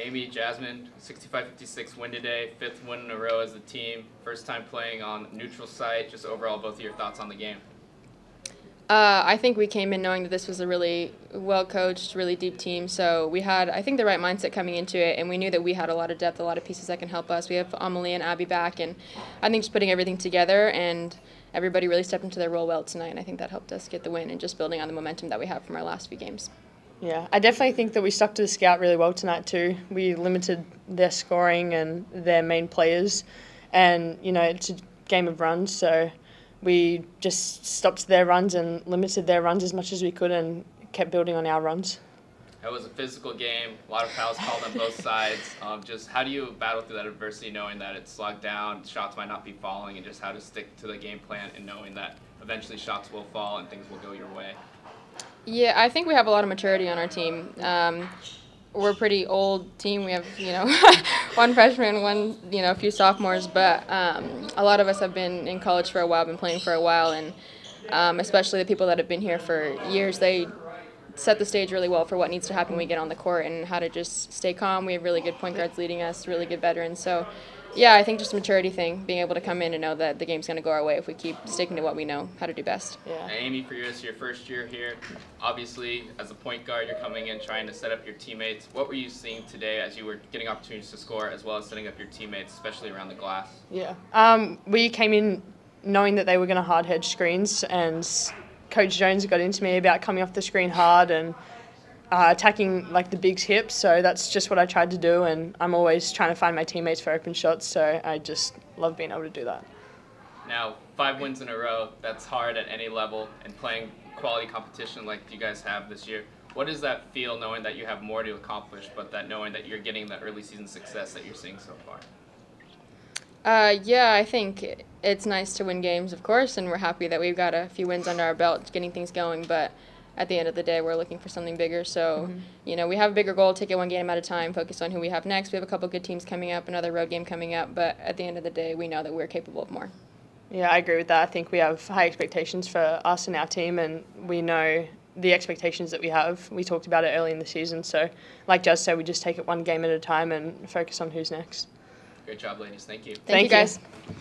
Amy, Jasmine, 65-56 win today, fifth win in a row as a team. First time playing on neutral site. Just overall, both of your thoughts on the game. Uh, I think we came in knowing that this was a really well coached, really deep team. So we had, I think, the right mindset coming into it, and we knew that we had a lot of depth, a lot of pieces that can help us. We have Amelie and Abby back, and I think just putting everything together and everybody really stepped into their role well tonight, and I think that helped us get the win and just building on the momentum that we have from our last few games. Yeah, I definitely think that we stuck to the scout really well tonight too. We limited their scoring and their main players, and you know it's a game of runs, so we just stopped their runs and limited their runs as much as we could and kept building on our runs. It was a physical game, a lot of fouls called on both sides. Um, just how do you battle through that adversity knowing that it's slogged down, shots might not be falling, and just how to stick to the game plan and knowing that eventually shots will fall and things will go your way? Yeah, I think we have a lot of maturity on our team. Um, we're a pretty old team. We have, you know, one freshman, one, you know, a few sophomores, but um, a lot of us have been in college for a while, been playing for a while, and um, especially the people that have been here for years, they set the stage really well for what needs to happen when we get on the court and how to just stay calm. We have really good point guards leading us, really good veterans. So, yeah, I think just a maturity thing, being able to come in and know that the game's going to go our way if we keep sticking to what we know how to do best. Yeah. Amy, for you, yours, your first year here, obviously as a point guard, you're coming in trying to set up your teammates. What were you seeing today as you were getting opportunities to score, as well as setting up your teammates, especially around the glass? Yeah. Um, we came in knowing that they were going to hard hedge screens, and Coach Jones got into me about coming off the screen hard and uh, attacking like the big's hips. So that's just what I tried to do, and I'm always trying to find my teammates for open shots. So I just love being able to do that. Now, five wins in a row, that's hard at any level, and playing quality competition like you guys have this year. What does that feel knowing that you have more to accomplish, but that knowing that you're getting that early season success that you're seeing so far? Uh, yeah, I think it's nice to win games, of course, and we're happy that we've got a few wins under our belt, getting things going. But at the end of the day, we're looking for something bigger. So, mm-hmm. you know, we have a bigger goal, take it one game at a time, focus on who we have next. We have a couple good teams coming up, another road game coming up. But at the end of the day, we know that we're capable of more. Yeah, I agree with that. I think we have high expectations for us and our team, and we know the expectations that we have. We talked about it early in the season. So, like Jazz said, we just take it one game at a time and focus on who's next. Great job, ladies. Thank you. Thank, Thank you, guys. You.